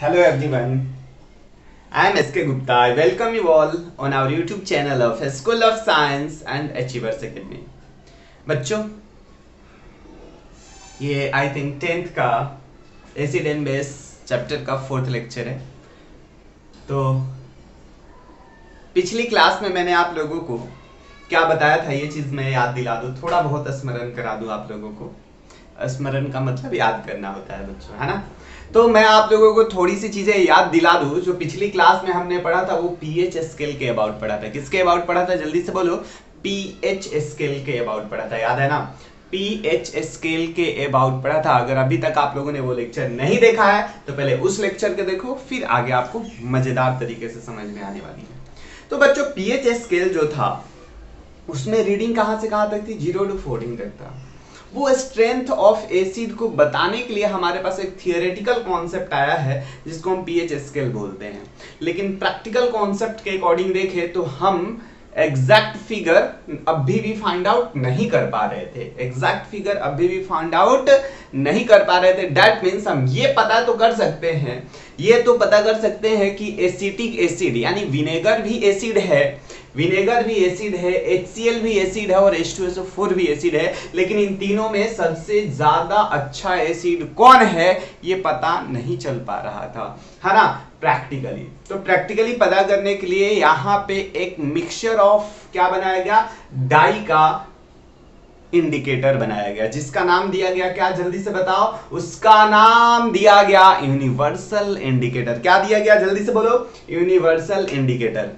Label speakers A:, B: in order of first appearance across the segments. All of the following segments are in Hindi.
A: Hello, everyone. I am SK Gupta. I welcome you all on our YouTube channel of School of Science and Achievers Academy. बच्चों, ये आई थिंक टेंथ का एसिड एंड बेस चैप्टर का फोर्थ लेक्चर है तो पिछली क्लास में मैंने आप लोगों को क्या बताया था, ये चीज़ मैं याद दिला दूँ थोड़ा बहुत स्मरण करा दूँ आप लोगों को स्मरण का मतलब याद करना होता है बच्चों, है ना तो मैं आप लोगों को थोड़ी सी चीज़ें याद दिला दूँ, जो पिछली क्लास में हमने पढ़ा था, वो पी एच स्केल के अबाउट पढ़ा था। किसके अबाउट पढ़ा था? जल्दी से बोलो। पी एच स्केल के अबाउट पढ़ा था, याद है ना? पी एच स्केल के अबाउट पढ़ा था। अगर अभी तक आप लोगों ने वो लेक्चर नहीं देखा है तो पहले उस लेक्चर के देखो, फिर आगे आपको मज़ेदार तरीके से समझ में आने वाली है। तो बच्चों पी एच स्केल जो था, उसमें रीडिंग कहाँ से कहाँ तक थी? ज़ीरो टू फोर्टीन तक था। वो स्ट्रेंथ ऑफ़ एसिड को बताने के लिए हमारे पास एक थियोरेटिकल कॉन्सेप्ट आया है, जिसको हम पीएच स्केल बोलते हैं। लेकिन प्रैक्टिकल कॉन्सेप्ट के अकॉर्डिंग देखें तो हम एग्जैक्ट फिगर अभी भी फाइंड आउट नहीं कर पा रहे थे। एग्जैक्ट फिगर अभी भी फाइंड आउट नहीं कर पा रहे थे। डेट मीन्स हम ये पता तो कर सकते हैं ये तो पता कर सकते हैं कि एसिटिक एसिड, यानी विनेगर भी एसिड है, विनेगर भी एसिड है HCl भी एसिड है और H2SO4 भी एसिड है, लेकिन इन तीनों में सबसे ज़्यादा अच्छा एसिड कौन है, ये पता नहीं चल पा रहा था। है ना प्रैक्टिकली तो प्रैक्टिकली पता करने के लिए यहाँ पे एक मिक्सचर ऑफ़ क्या बनाया गया? डाई का इंडिकेटर बनाया गया। जिसका नाम दिया गया, क्या जल्दी से बताओ? उसका नाम दिया गया यूनिवर्सल इंडिकेटर क्या दिया गया? जल्दी से बोलो। यूनिवर्सल इंडिकेटर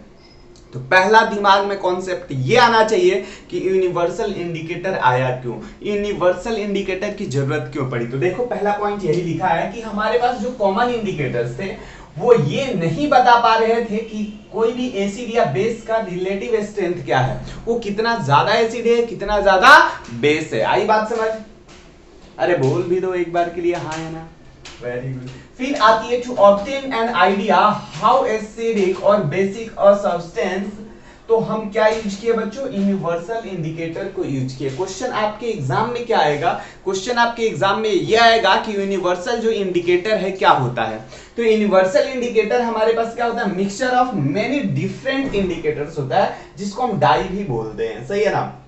A: तो पहला दिमाग में कॉन्सेप्ट ये आना चाहिए कि यूनिवर्सल इंडिकेटर आया क्यों? यूनिवर्सल इंडिकेटर की ज़रूरत क्यों पड़ी? तो देखो, पहला पॉइंट यही लिखा है कि हमारे पास जो कॉमन इंडिकेटर्स थे वो ये नहीं बता पा रहे थे कि कोई भी एसिड या बेस का रिलेटिव स्ट्रेंथ क्या है? वो कितना ज़्यादा एसिड है, कितना ज़्यादा बेस है। आई बात समझ? अरे बोल भी दो एक बार के लिए हाँ है ना? वेरी गुड फिर आती है to obtain an idea how acidic और बेसिक और सब्सटेंस तो हम क्या यूज़ किए बच्चों? यूनिवर्सल इंडिकेटर को यूज़ किए। क्वेश्चन आपके एग्ज़ाम में क्या आएगा? क्वेश्चन आपके एग्ज़ाम में यह आएगा कि यूनिवर्सल जो इंडिकेटर है, क्या होता है? तो यूनिवर्सल इंडिकेटर हमारे पास क्या होता है? Mixture of many different indicators होता है, जिसको हम डाई भी बोलते हैं। सही है ना?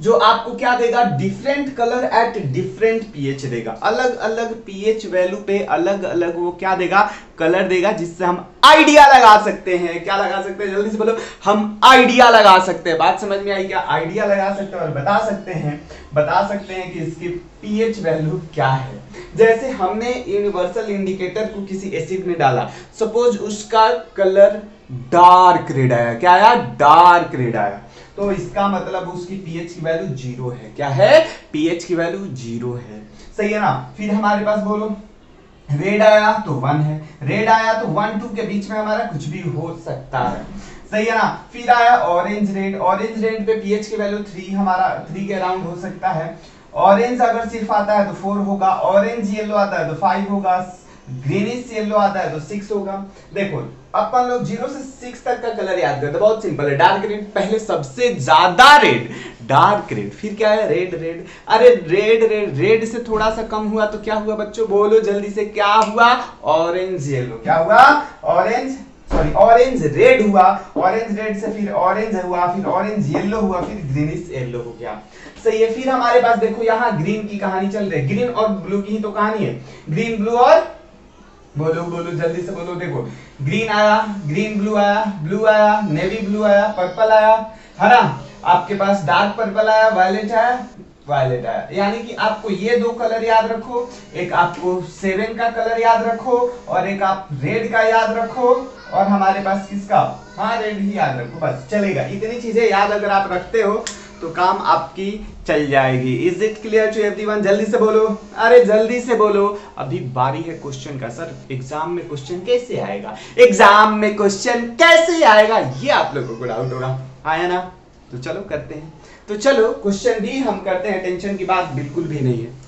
A: जो आपको क्या देगा? Different colour at different pH देगा। अलग अलग पीएच वैल्यू पे अलग अलग वो क्या देगा? कलर देगा, जिससे हम आइडिया लगा सकते हैं। क्या लगा सकते हैं? जल्दी से बोलो। हम आइडिया लगा सकते हैं। बात समझ में आई क्या? आइडिया लगा सकते हैं और बता सकते हैं। बता सकते हैं कि इसकी पीएच वैल्यू क्या है। जैसे हमने यूनिवर्सल इंडिकेटर को किसी एसिड में डाला। सपोज़ उसका कलर डार्क रेड आया। क्या आया? डार्क रेड आया। तो इसका मतलब उसकी पीएच की वैल्यू ज़ीरो है। क्या है? पीएच की वैल्यू ज़ीरो है। सही है ना? फिर हमारे पास बोलो रेड आया तो वन है। रेड आया तो वन टू के बीच में हमारा कुछ भी हो सकता है। सही है ना? फिर आया ऑरेंज रेड ऑरेंज रेड पे पीएच की वैल्यू थ्री हमारा थ्री के अराउंड हो सकता है। ऑरेंज अगर सिर्फ़ आता है तो फोर होगा। ऑरेंज येलो आता है तो फाइव होगा। ग्रीनिश येलो आता है तो सिक्स होगा। देखो, अपन लोग ज़ीरो से सिक्स तक का कलर याद करते बहुत सिंपल है। डार्क रेड पहले सबसे ज़्यादा रेड डार्क रेड फिर क्या है? रेड रेड अरे रेड रेड रेड से थोड़ा सा कम हुआ तो क्या हुआ बच्चों? बोलो जल्दी से, क्या हुआ? ऑरेंज येलो क्या हुआ? ऑरेंज सॉरी ऑरेंज रेड हुआ। ऑरेंज रेड से फिर ऑरेंज हुआ, फिर ऑरेंज येलो हुआ, फिर ग्रीनिश येलो हो गया। सही है, फिर हमारे पास देखो, यहाँ ग्रीन की कहानी चल रही है। ग्रीन और ब्लू की ही तो कहानी है। ग्रीन ब्लू और बोलो बोलो, जल्दी से बोलो, देखो। ग्रीन आया ग्रीन ब्लू आया ब्लू आया नेवी ब्लू आया पर्पल आया। है ना? आपके पास डार्क पर्पल आया वायलेट आया वायलेट आया। यानी कि आपको ये दो कलर याद रखो। एक आपको सेवन का कलर याद रखो और एक आप रेड का याद रखो। और हमारे पास किसका? हाँ रेड ही याद रखो। बस, चलेगा। इतनी चीज़ें याद अगर आप रखते हो तो काम आपकी चल जाएगी। Is it clear to everyone जल्दी से बोलो। अरे, जल्दी से बोलो। अभी बारी है क्वेश्चन का सर एग्ज़ाम में क्वेश्चन कैसे आएगा? एग्ज़ाम में क्वेश्चन कैसे आएगा? ये आप लोगों को डाउट होगा। आया ना? तो चलो करते हैं। तो चलो क्वेश्चन भी हम करते हैं। टेंशन की बात बिल्कुल भी नहीं है।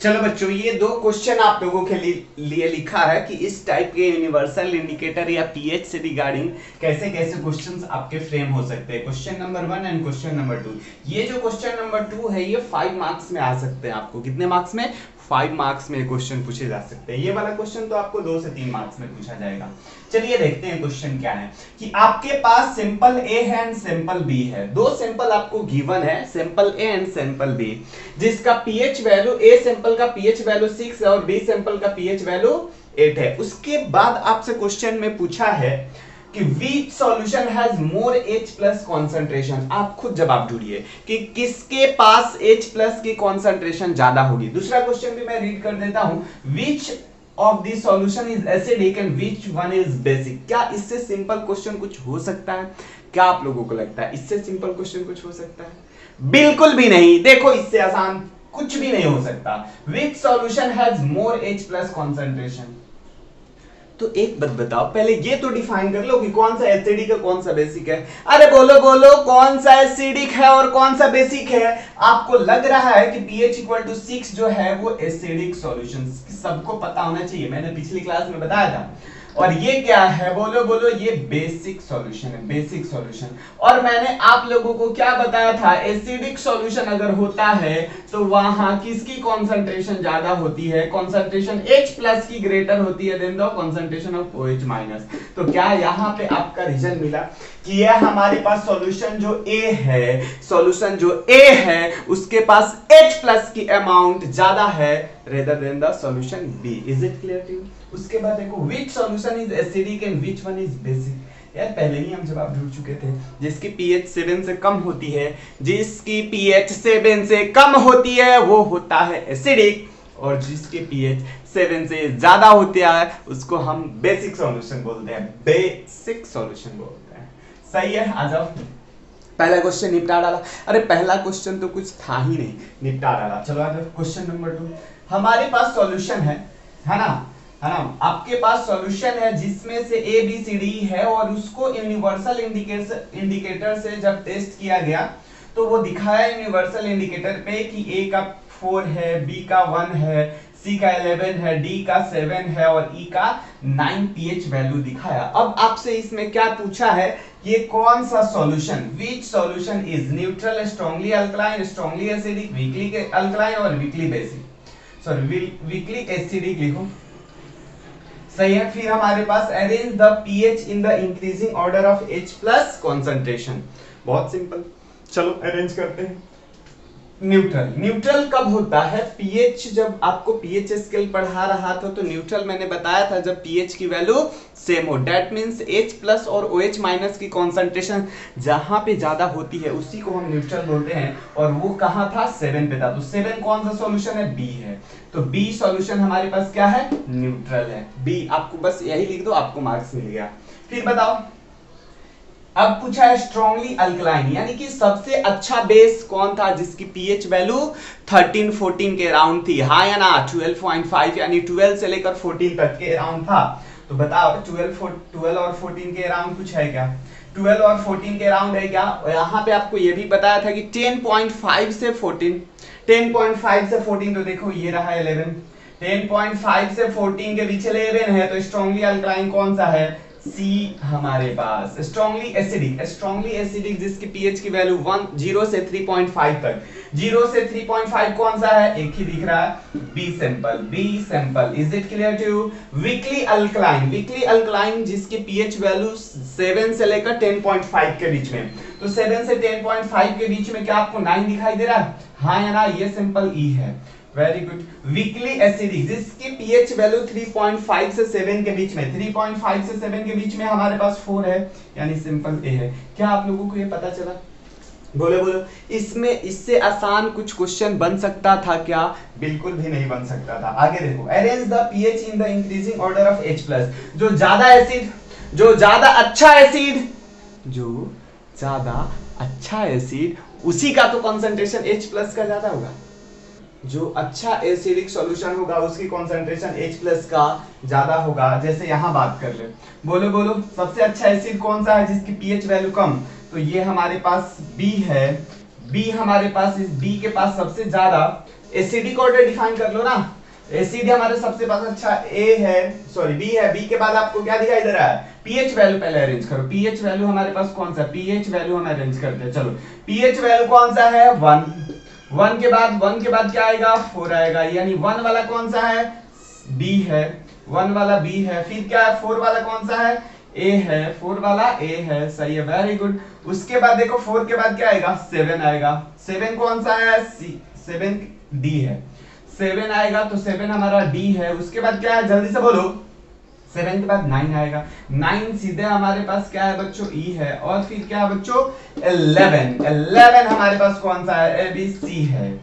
A: चलो बच्चों, ये दो क्वेश्चन आप लोगों के लिए लिखा है कि इस टाइप के यूनिवर्सल इंडिकेटर या पीएच से रिगार्डिंग कैसे कैसे क्वेश्चंस आपके फ्रेम हो सकते हैं। Question number one and question number two ये जो क्वेश्चन नंबर टू है, ये फाइव मार्क्स में आ सकते हैं आपको। कितने मार्क्स में? फाइव मार्क्स में क्वेश्चन पूछे जा सकते हैं। ये वाला क्वेश्चन तो आपको दो से तीन मार्क्स में पूछा जाएगा। चलिए देखते हैं क्वेश्चन क्या है। कि आपके पास सिंपल ए है एंड सिंपल बी है। दो सिंपल आपको गिवन है simple A and simple B जिसका पीएच वैल्यू ए सिंपल का पीएच वैल्यू सिक्स है और बी सिंपल का पीएच वैल्यू एट है। उसके बाद आपसे क्वेश्चन में पूछा है कि which solution has more H plus concentration आप खुद जवाब ढूंढिए कि किसके पास एच प्लस की कॉन्सेंट्रेशन ज़्यादा होगी। दूसरा क्वेश्चन भी मैं रीड कर देता हूँ। Which of this solution is acidic and which one is basic क्या इससे सिंपल क्वेश्चन कुछ हो सकता है? क्या आप लोगों को लगता है इससे सिंपल क्वेश्चन कुछ हो सकता है? बिल्कुल भी नहीं। देखो, इससे आसान कुछ भी नहीं हो सकता। Which solution has more H plus concentration तो एक बात बताओ, पहले ये तो डिफाइन कर लो कि कौन सा एसिडिक है कौन सा बेसिक है। अरे बोलो बोलो, कौन सा एसिडिक है और कौन सा बेसिक है? आपको लग रहा है कि पीएच इक्वल टू सिक्स जो है, वो एसिडिक सॉल्यूशन सबको पता होना चाहिए। मैंने पिछली क्लास में बताया था। और ये क्या है? बोलो बोलो, ये बेसिक सॉल्यूशन है बेसिक सॉल्यूशन और मैंने आप लोगों को क्या बताया था? एसिडिक सॉल्यूशन अगर होता है तो वहाँ किसकी कॉन्सेंट्रेशन ज़्यादा होती है? कॉन्सेंट्रेशन H प्लस की ग्रेटर होती है कॉन्सेंट्रेशन ऑफ़ OH माइनस तो क्या यहाँ पे आपका रीजन मिला कि यह हमारे पास सॉल्यूशन जो A है सॉल्यूशन जो A है, उसके पास H प्लस की अमाउंट ज़्यादा है rather than the solution B. Is it clear to you उसके बाद देखो, which solution is acidic and which one is basic? यार, पहले ही हम जवाब ढूंढ चुके थे, जिसकी pH 7 से कम होती है, जिसकी pH 7 से कम होती है, वो होता है एसिडिक और जिसके pH 7 से ज़्यादा होती है, उसको हम बेसिक सॉल्यूशन बोलते हैं। बेसिक सॉल्यूशन बोलते हैं। सही है, आ जाओ। पहला क्वेश्चन निपटा डाला। अरे, पहला क्वेश्चन तो कुछ था ही नहीं। निपटा डाला। चलो आ जाओ क्वेश्चन नंबर टू हमारे पास सॉल्यूशन है है ना? है ना? आपके पास सॉल्यूशन है जिसमें से ए बी सी डी है और उसको यूनिवर्सल इंडिकेटर इंडिकेटर से जब टेस्ट किया गया तो वो दिखाया यूनिवर्सल इंडिकेटर पे कि ए का फोर है बी का वन है सी का इलेवन है डी का सेवन है और ई e का नाइन पीएच वैल्यू दिखाया। अब आपसे इसमें क्या पूछा है? ये कौन सा solution which solution is neutral strongly alkaline strongly acidic weakly alkaline और weakly basic sorry weakly acidic लिखो? सही है फिर हमारे पास arrange the pH in the increasing order of H plus concentration बहुत सिंपल चलो अरेंज करते हैं। न्यूट्रल। न्यूट्रल कब होता है? पीएच जब आपको पीएच स्केल पढ़ा रहा था तो न्यूट्रल मैंने बताया था जब पीएच की वैल्यू सेम हो। डेट मीन्स एच प्लस और ओ एच माइनस की कॉन्सेंट्रेशन जहाँ पे ज़्यादा होती है, उसी को हम न्यूट्रल बोलते हैं। और वो कहा था? सेवन पे था। तो सेवन कौन सा सॉल्यूशन है? बी है। तो बी सॉल्यूशन हमारे पास क्या है? न्यूट्रल है। बी आपको बस यही लिख दो, आपको मार्क्स मिल गया। फिर बताओ। अब पूछा है स्ट्रॉन्गली अल्कलाइन यानी कि सबसे अच्छा बेस कौन था जिसकी पीएच वैल्यू 13 14 के अराउंड थी? हाँ या ना? 12.5 यानी 12 से लेकर 14 तक के अराउंड था। तो बताओ 12 12 और 14 के अराउंड कुछ है क्या? 12 और 14 के अराउंड है क्या? यहाँ पे आपको ये भी बताया था कि 10.5 से 14 10.5 से 14 तो देखो ये रहा 11 10.5 से 14 के बीच 11 है तो स्ट्रॉन्गली अल्कलाइन कौन सा है? सी हमारे पास। स्ट्रॉन्गली एसिडिक स्ट्रॉन्गली एसिडिक जिसकी पीएच की वैल्यू वन ज़ीरो से थ्री पॉइंट फाइव तक। ज़ीरो से थ्री पॉइंट फाइव कौन सा है? एक ही दिख रहा है। B sample B sample is it clear to you weakly alkaline weakly alkaline जिसकी पीएच वैल्यू सेवन से लेकर टेन पॉइंट फाइव के बीच में। तो सेवन से टेन पॉइंट फाइव के बीच में क्या आपको नाइन दिखाई दे रहा है? हाँ या ना, ये सिंपल ई e है। वेरी गुड वीकली एसिडिक जिसकी पीएच वैल्यू 3.5 से 7 के बीच में 3.5 से 7 के बीच में हमारे पास 4 है। यानी सिंपल ए है। क्या आप लोगों को ये पता चला? बोले, बोलो। इसमें इससे आसान कुछ क्वेश्चन बन सकता था क्या? बिल्कुल भी नहीं बन सकता था। आगे देखो। Arrange the pH in the increasing order of H plus जो ज़्यादा एसिड जो ज़्यादा अच्छा एसिड जो ज़्यादा अच्छा एसिड उसी का तो कंसंट्रेशन H प्लस का ज़्यादा होगा। जो अच्छा एसिडिक सॉल्यूशन होगा, उसकी कॉन्सेंट्रेशन H प्लस का ज़्यादा होगा। जैसे यहाँ बात कर ले बोलो बोलो, सबसे अच्छा एसिड कौन सा है जिसकी पीएच वैल्यू कम? तो ये हमारे पास B है। B हमारे पास इस B के पास सबसे ज़्यादा एसिडिक ऑर्डर डिफाइन कर लो ना। एसिड हमारे सबसे पास अच्छा ए है। सॉरी बी है। B के बाद आपको क्या दिखाई दे रहा है? पीएच वैल्यू पहले अरेंज करो। पीएच वैल्यू हमारे पास कौन सा पीएच वैल्यू हम अरेंज करते हैं। चलो पीएच वैल्यू कौन सा है? वन वन के बाद, वन के बाद क्या आएगा? फोर आएगा। यानी वन वाला कौन सा है? बी है। वन वाला बी है। फिर क्या है? फोर वाला कौन सा है? ए है। फोर वाला ए है। सही है। वेरी गुड उसके बाद देखो, फोर के बाद क्या आएगा? सेवन आएगा। सेवन कौन सा है? सी। सेवन डी है। सेवन आएगा तो सेवन हमारा डी है। उसके बाद क्या है? जल्दी से बोलो। सेवन के बाद नाइन आएगा। नाइन सीधे हमारे पास क्या है बच्चों? ई e है। और फिर क्या है बच्चों? इलेवन इलेवन हमारे पास कौन सा है? ए बी सी है।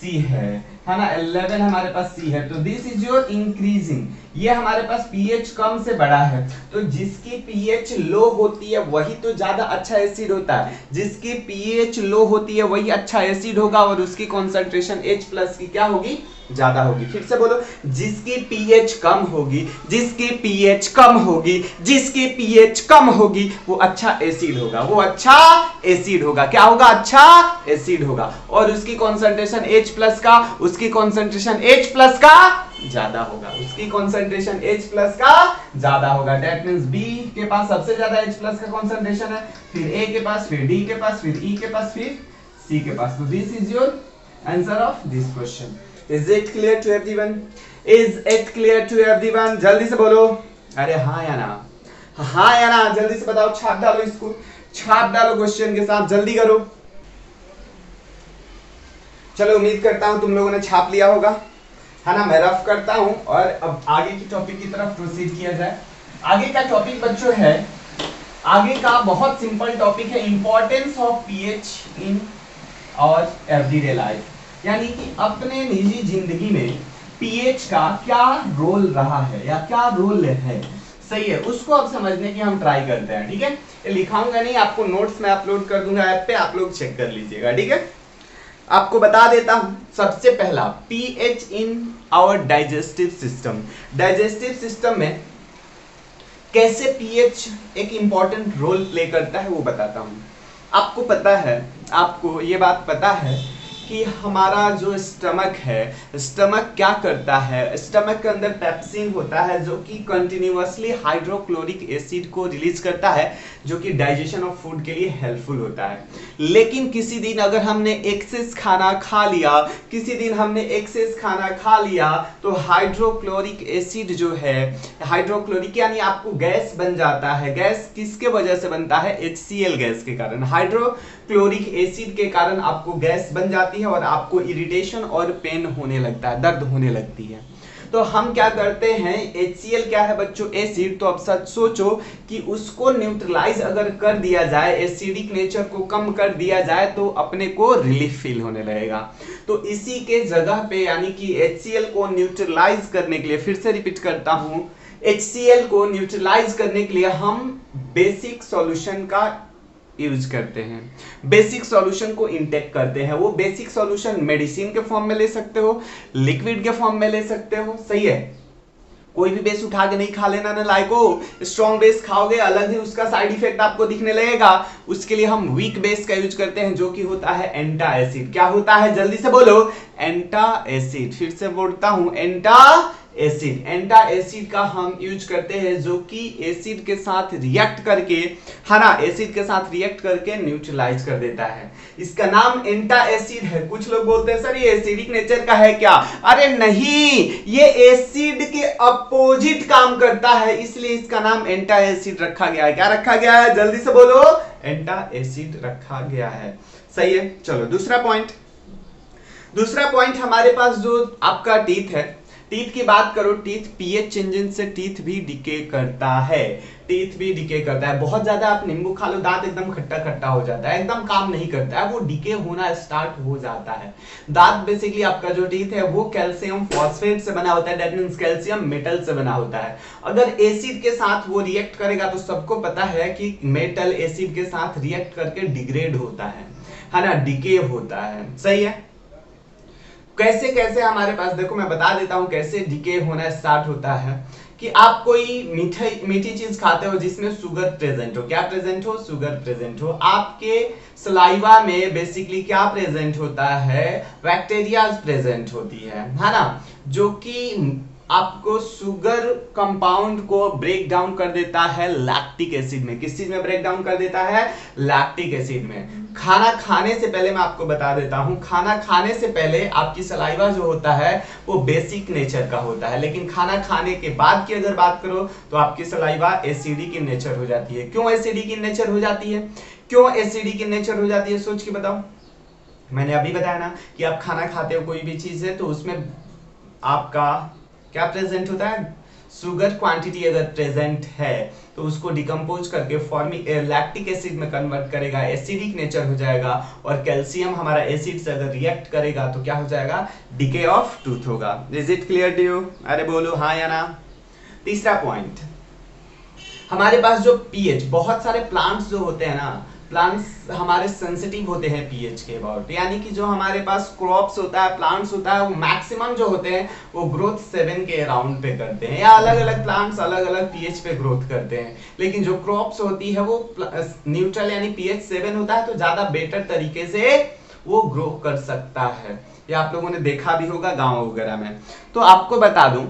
A: सी है। है ना? 11 हमारे पास सी है। तो दिस इज़ योर इंक्रीजिंग ये हमारे पास पीएच कम से बड़ा है। तो जिसकी पीएच लो होती है, वही तो ज़्यादा अच्छा एसिड होता है। जिसकी पीएच लो होती है, वही अच्छा एसिड होगा। और उसकी कॉन्सेंट्रेशन एच प्लस की क्या होगी? ज़्यादा होगी। फिर से बोलो, जिसकी पीएच कम होगी, जिसकी पीएच कम होगी, जिसकी पीएच कम होगी, वो अच्छा एसिड होगा, वो अच्छा एसिड होगा। क्या होगा? अच्छा एसिड होगा। और उसकी कॉन्सेंट्रेशन H प्लस का, उसकी कॉन्सेंट्रेशन H प्लस का ज़्यादा होगा। उसकी कॉन्सेंट्रेशन H प्लस का ज़्यादा होगा। डेट मींस B के पास सबसे ज़्यादा H प्लस का कॉन्सेंट्रेशन है। फिर A के पास, फिर D के पास, फिर E के पास, फिर C के पास। तो this is your answer of this question is it clear to everyone is it clear to everyone जल्दी से बोलो। अरे हाँ या ना? हाँ या ना? जल्दी से बताओ, छाप डालो इसको। छाप डालो क्वेश्चन के साथ, जल्दी करो। चलो, उम्मीद करता हूँ तुम लोगों ने छाप लिया होगा। है ना, मैं रफ करता हूँ और अब आगे की टॉपिक की तरफ़ प्रोसीड किया जाए। आगे का टॉपिक बच्चों है, आगे का बहुत सिंपल टॉपिक है importance of pH in our everyday life यानी कि अपने निजी ज़िंदगी में पीएच का क्या रोल रहा है या क्या रोल है? सही है, उसको अब समझने की हम ट्राई करते हैं, ठीक है? लिखाऊँगा नहीं, आपको नोट्स में अपलोड कर दूँगा ऐप पे, आप लोग चेक कर लीजिएगा, ठीक है? आपको बता देता हूँ, सबसे पहला, pH in our digestive system digestive system में कैसे पीएच एक इंपॉर्टेंट रोल प्ले करता है वो बताता हूँ। आपको पता है, आपको ये बात पता है कि हमारा जो स्टमक है, स्टमक क्या करता है? स्टमक के अंदर पेप्सिन होता है जो कि कंटिन्यूसली हाइड्रोक्लोरिक एसिड को रिलीज़ करता है, जो कि डाइजेशन ऑफ़ फ़ूड के लिए हेल्पफुल होता है। लेकिन किसी दिन अगर हमने एक्सेस खाना खा लिया, किसी दिन हमने एक्सेस खाना खा लिया तो हाइड्रोक्लोरिक एसिड जो है हाइड्रोक्लोरिक यानी आपको गैस बन जाता है। गैस किसके वजह से बनता है? एचसीएल गैस के कारण। हाइड्रोक्लोरिक एसिड के कारण आपको गैस बन जाती है और आपको इरिटेशन और पेन होने लगता है, दर्द होने लगती है। तो हम क्या करते हैं एचसीएल क्या है बच्चों? एसिड तो अब सच सोचो कि उसको न्यूट्रलाइज अगर कर दिया जाए एसिडिक नेचर को कम कर दिया जाए तो अपने को रिलीफ फील होने लगेगा। तो इसी के जगह पे यानी कि एचसीएल को न्यूट्रलाइज करने के लिए फिर से रिपीट करता हूँ। एच को न्यूट्रलाइज करने के लिए हम बेसिक सॉल्यूशन का यूज़ करते हैं। बेसिक सॉल्यूशन को इंटेक करते हैं। वो बेसिक सॉल्यूशन मेडिसिन के फॉर्म में ले सकते हो लिक्विड के फॉर्म में ले सकते हो। सही है? कोई भी बेस उठा के नहीं खा लेना ना लाइको। स्ट्रॉन्ग बेस खाओगे, अलग ही उसका साइड इफ़ेक्ट आपको दिखने लगेगा। उसके लिए हम वीक बेस का यूज़ करते हैं, जो कि होता है एंटा एसिड क्या होता है? जल्दी से बोलो। एंटा एसिड फिर से बोलता हूँ। एंटा एसिड एंटा एसिड का हम यूज़ करते हैं जो कि एसिड के साथ रिएक्ट करके है ना एसिड के साथ रिएक्ट करके न्यूट्रलाइज कर देता है। इसका नाम एंटा एसिड है। कुछ लोग बोलते हैं, सर, ये एसिडिक नेचर का है क्या? अरे नहीं, ये एसिड के अपोजिट काम करता है, इसलिए इसका नाम एंटा एसिड रखा गया है। क्या रखा गया है? जल्दी से बोलो। एंटा एसिड रखा गया है। सही है? चलो, दूसरा पॉइंट दूसरा पॉइंट हमारे पास जो आपका टीथ है टीथ की बात करो टीथ पीएच चेंजिंग से टीथ भी डिके करता है। टीथ भी डिके करता है। बहुत ज़्यादा आप नींबू खा लो, दांत एकदम खट्टा खट्टा हो जाता है। एकदम काम नहीं करता है। वो डिके होना स्टार्ट हो जाता है। दांत बेसिकली आपका जो टीथ है, वो कैल्शियम फॉस्फेट से बना होता है। दैट मींस कैल्शियम मेटल से बना होता है। अगर एसिड के साथ वो रिएक्ट करेगा तो सबको पता है कि मेटल एसिड के साथ रिएक्ट करके डिग्रेड होता है। है ना? डिके होता है। सही है? कैसे कैसे हमारे पास, देखो मैं बता देता हूँ कैसे डिके होना स्टार्ट होता है। कि आप कोई मीठे मीठी चीज़ खाते हो जिसमें सुगर प्रेजेंट हो। क्या प्रेजेंट हो? सुगर प्रेजेंट हो। आपके सलाइवा में बेसिकली क्या प्रेजेंट होता है? बैक्टेरिया प्रेजेंट होती है। है ना? जो कि आपको शुगर कंपाउंड को ब्रेक डाउन कर देता है लैक्टिक एसिड में। किस चीज़ में ब्रेक डाउन कर देता है? लैक्टिक एसिड में। खाना खाने से पहले मैं आपको बता देता हूँ, खाना खाने से पहले आपकी सलाइवा जो होता है, वो बेसिक नेचर का होता है। लेकिन खाना खाने के बाद की अगर बात करो तो आपकी सलाइवा एसिडिक की नेचर हो जाती है। क्यों एसिडिक की नेचर हो जाती है? क्यों एसिडिक की नेचर हो जाती है? सोच के बताओ। मैंने अभी बताया ना कि आप खाना खाते हो कोई भी चीज़ है तो उसमें आपका क्या प्रेजेंट होता है? शुगर क्वांटिटी अगर प्रेजेंट है तो उसको डिकम्पोज करके फॉर्मिक लैक्टिक एसिड में कन्वर्ट करेगा एसिडिक नेचर हो जाएगा, और कैल्शियम हमारा एसिड से अगर रिएक्ट करेगा तो क्या हो जाएगा? डिके ऑफ़ टूथ होगा। Is it clear to you अरे बोलो हाँ या ना? तीसरा पॉइंट हमारे पास जो पीएच बहुत सारे प्लांट्स जो होते हैं ना प्लांट्स हमारे सेंसिटिव होते हैं पीएच के अबाउट यानी कि जो हमारे पास क्रॉप्स होता है प्लांट्स होता है, वो मैक्सिमम जो होते हैं, वो ग्रोथ सेवन के अराउंड पे करते हैं या अलग अलग प्लांट्स अलग अलग पीएच पे ग्रोथ करते हैं. लेकिन जो क्रॉप्स होती है, वो न्यूट्रल यानी पीएच सेवन होता है तो ज़्यादा बेटर तरीके से वो ग्रो कर सकता है. ये आप लोगों ने देखा भी होगा गाँव वगैरह में. तो आपको बता दूँ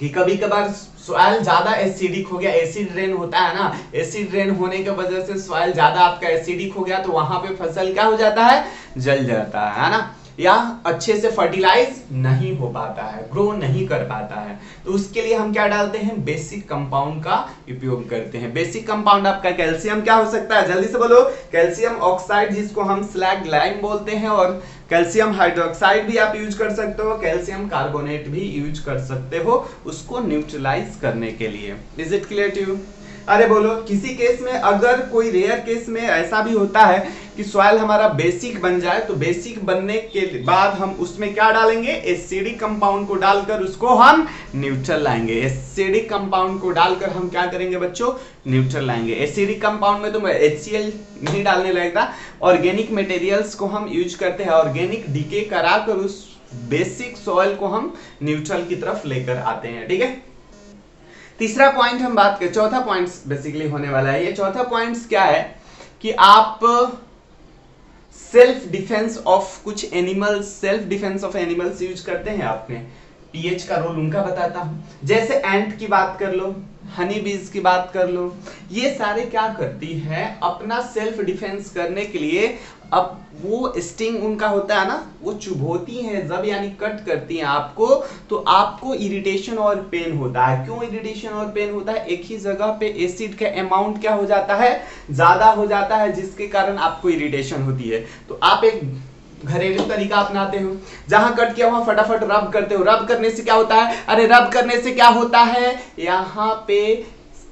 A: कि कभी कभार सॉइल ज़्यादा एसिडिक हो गया, एसिड रेन होता है ना, एसिड रेन होने की वजह से सॉइल ज़्यादा आपका एसिडिक हो गया तो वहाँ पे फ़सल क्या हो जाता है? जल जाता है ना? या अच्छे से फर्टिलाइज नहीं हो पाता है ग्रो नहीं कर पाता है। तो उसके लिए हम क्या डालते हैं? बेसिक कंपाउंड का उपयोग करते हैं। बेसिक कंपाउंड आपका कैल्शियम क्या हो सकता है? जल्दी से बोलो। कैल्शियम ऑक्साइड जिसको हम स्लैग लाइम बोलते हैं और कैल्शियम हाइड्रोक्साइड भी आप यूज़ कर सकते हो, कैल्शियम कार्बोनेट भी यूज़ कर सकते हो उसको न्यूट्रलाइज करने के लिए। Is it clear to you अरे बोलो, किसी केस में अगर कोई रेयर केस में ऐसा भी होता है कि सॉइल हमारा बेसिक बन जाए तो बेसिक बनने के बाद हम उसमें क्या डालेंगे? एसिडिक कंपाउंड को डालकर उसको हम न्यूट्रल लाएँगे। एसिडिक कंपाउंड को डालकर हम क्या करेंगे बच्चों? न्यूट्रल लाएँगे। एसिडिक कंपाउंड में तो एच नहीं डालने लगेगा ऑर्गेनिक मटेरियल्स को हम यूज़ करते हैं। ऑर्गेनिक डीके कराकर उस बेसिक सॉइल को हम न्यूट्रल की तरफ़ लेकर आते हैं। ठीक है? तीसरा पॉइंट हम बात करें, चौथा पॉइंट बेसिकली होने वाला है। ये चौथा पॉइंट क्या है? कि आप सेल्फ डिफेंस ऑफ़ कुछ animals self defence of animals use करते हैं आपने। पीएच का रोल उनका बताता हूँ। जैसे एंट की बात कर लो हनी बीज की बात कर लो। ये सारे क्या करती है? अपना सेल्फ डिफेंस करने के लिए अब वो स्टिंग उनका होता है ना, वो चुभोती है, जब यानी कट करती हैं आपको तो आपको इरिटेशन और पेन होता है। क्यों इरिटेशन और पेन होता है? एक ही जगह पे एसिड का अमाउंट क्या हो जाता है? ज़्यादा हो जाता है, जिसके कारण आपको इरिटेशन होती है। तो आप एक घरेलू तरीका अपनाते हो, जहाँ कट किया वहाँ फटाफट रब करते हो। रब करने से क्या होता है? अरे रब करने से क्या होता है? यहाँ पे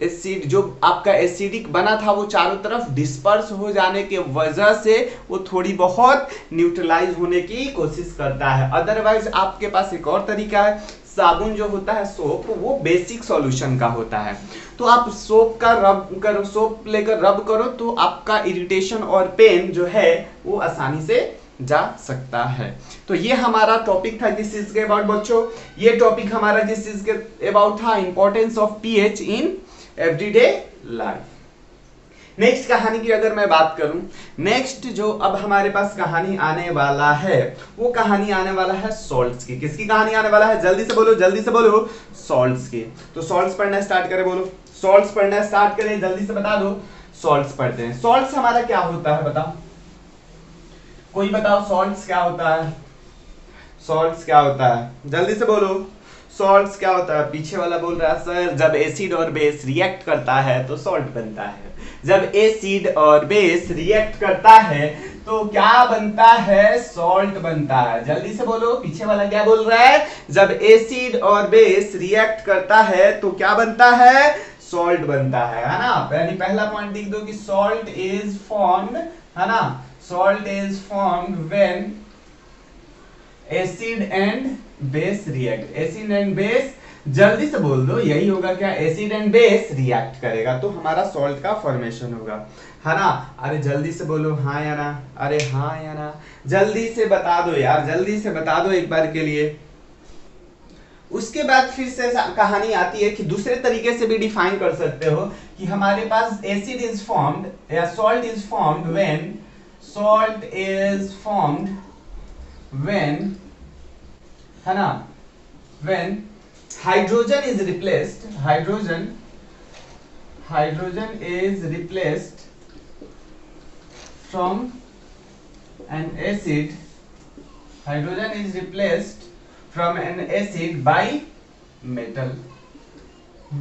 A: एसिड जो आपका एसिडिक बना था, वो चारों तरफ़ डिस्पर्स हो जाने के वजह से वो थोड़ी बहुत न्यूट्रलाइज होने की कोशिश करता है। अदरवाइज़ आपके पास एक और तरीका है। साबुन जो होता है सोप वो बेसिक सॉल्यूशन का होता है। तो आप सोप का रब करो सोप लेकर रब करो तो आपका इरिटेशन और पेन जो है, वो आसानी से जा सकता है। तो ये हमारा टॉपिक था जिस चीज़ के अबाउट बच्चों। ये टॉपिक हमारा जिस चीज़ के अबाउट था importance of pH in everyday life next कहानी की अगर मैं बात करूँ नेक्स्ट जो अब हमारे पास कहानी आने वाला है, वो कहानी आने वाला है सॉल्ट्स की। किसकी कहानी आने वाला है? जल्दी से बोलो, जल्दी से बोलो। सॉल्ट्स की। तो सॉल्ट्स पढ़ना स्टार्ट करें, बोलो। सॉल्ट्स पढ़ना स्टार्ट करें, जल्दी से बता दो। सॉल्ट्स पढ़ते हैं। सॉल्ट्स हमारा क्या होता है, बताओ। कोई बताओ सॉल्ट्स क्या होता है? सॉल्ट्स क्या होता है? जल्दी से बोलो। सॉल्ट्स क्या होता है? पीछे वाला बोल रहा है, सर, जब एसिड और बेस रिएक्ट करता है तो सॉल्ट बनता है। जब एसिड और बेस रिएक्ट करता है तो क्या बनता है? सॉल्ट बनता है। जल्दी से बोलो। पीछे वाला क्या बोल रहा है? जब एसिड और बेस रिएक्ट करता है तो क्या बनता है? सॉल्ट बनता है। है ना? यानी पहला पॉइंट लिख दो कि सॉल्ट इज़ फॉर्म्ड है ना? Salt is formed when acid and base react. Acid and base, जल्दी से बोल दो, यही होगा क्या? एसिड एंड बेस रिएक्ट करेगा तो हमारा सॉल्ट का फॉर्मेशन होगा। है ना? अरे जल्दी से बोलो हाँ या ना? अरे हाँ या ना? जल्दी से बता दो यार, जल्दी से बता दो एक बार के लिए। उसके बाद फिर से कहानी आती है कि दूसरे तरीके से भी डिफाइन कर सकते हो कि हमारे पास एसिड इज़ फॉर्म्ड या salt is formed when salt is formed when ना when hydrogen is replaced hydrogen hydrogen is replaced from an acid hydrogen is replaced from an acid by metal.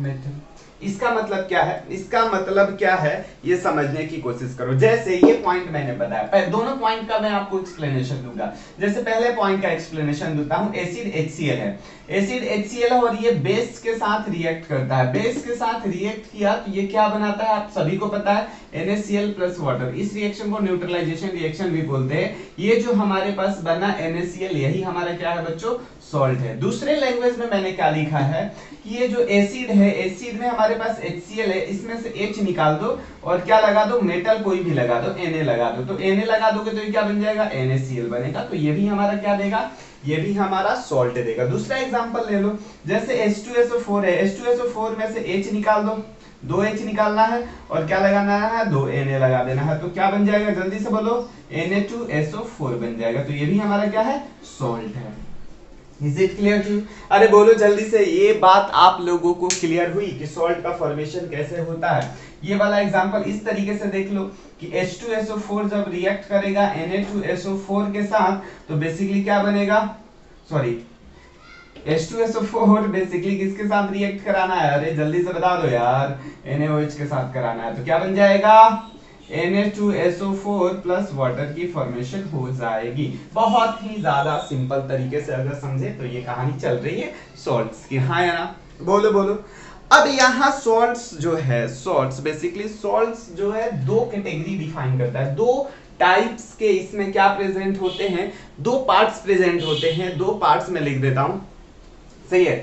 A: Metal इसका मतलब क्या है? इसका मतलब क्या है? ये समझने की कोशिश करो। जैसे ये पॉइंट मैंने बताया दोनों पॉइंट का मैं आपको एक्सप्लेनेशन दूँगा। जैसे पहले पॉइंट का एक्सप्लेनेशन देता हूँ एसिड HCl है। एसिड HCl और ये बेस के साथ रिएक्ट करता है। बेस के साथ रिएक्ट किया तो ये क्या बनाता है? आप सभी को पता है, NaCl प्लस वाटर इस रिएक्शन को न्यूट्रलाइजेशन रिएक्शन भी बोलते हैं। ये जो हमारे पास बना NaCl यही हमारा क्या है बच्चों? सॉल्ट है। दूसरे लैंग्वेज में मैंने क्या लिखा है? ये जो एसिड है एसिड में हमारे पास HCl है, इसमें से H निकाल दो और क्या लगा दो? मेटल कोई भी लगा दो, Na लगा दो। तो Na लगा दोगे तो ये क्या बन जाएगा? NaCl बनेगा। तो ये भी हमारा क्या देगा? ये भी हमारा सॉल्ट देगा। दूसरा एग्जांपल ले लो। जैसे H2SO4 है H2SO4 में से H निकाल दो। दो एच निकालना है और क्या लगाना है? दो एन लगा देना है। तो क्या बन जाएगा? जल्दी से बोलो। Na2SO4 बन जाएगा। तो ये भी हमारा क्या है? सॉल्ट है। इज़ इट क्लियर टू अरे बोलो जल्दी से, ये बात आप लोगों को क्लियर हुई कि सॉल्ट का फॉर्मेशन कैसे होता है। ये वाला एग्जांपल इस तरीके से देख लो कि H2SO4 जब रिएक्ट करेगा Na2SO4 के साथ तो बेसिकली क्या बनेगा? सॉरी H2SO4 बेसिकली किसके साथ रिएक्ट कराना है? अरे जल्दी से बता दो यार NaOH के साथ कराना है तो क्या बन जाएगा? Na2SO4 प्लस वाटर की फॉर्मेशन हो जाएगी। बहुत ही ज़्यादा सिंपल तरीके से अगर समझे तो ये कहानी चल रही है सॉल्ट्स की। हाँ या बोलो बोलो। अब यहाँ सॉल्ट्स जो है सॉल्ट्स बेसिकली सॉल्ट्स जो है दो कैटेगरी डिफाइन करता है। दो टाइप्स के इसमें क्या प्रेजेंट होते हैं? दो पार्ट्स प्रेजेंट होते हैं। दो पार्ट्स में लिख देता हूँ। सही है?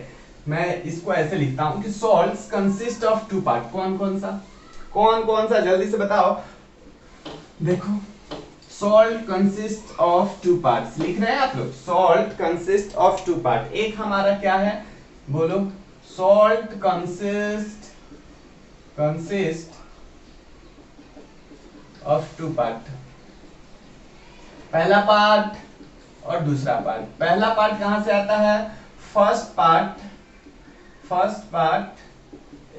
A: मैं इसको ऐसे लिखता हूँ कि salts consist of two part कौन कौन सा? कौन कौन सा? जल्दी से बताओ। देखो salt consist of two parts लिख रहे हैं आप लोग? Salt consist of two part एक हमारा क्या है? बोलो। Salt consist consist of two part पहला पार्ट और दूसरा पार्ट पहला पार्ट कहाँ से आता है? First part first part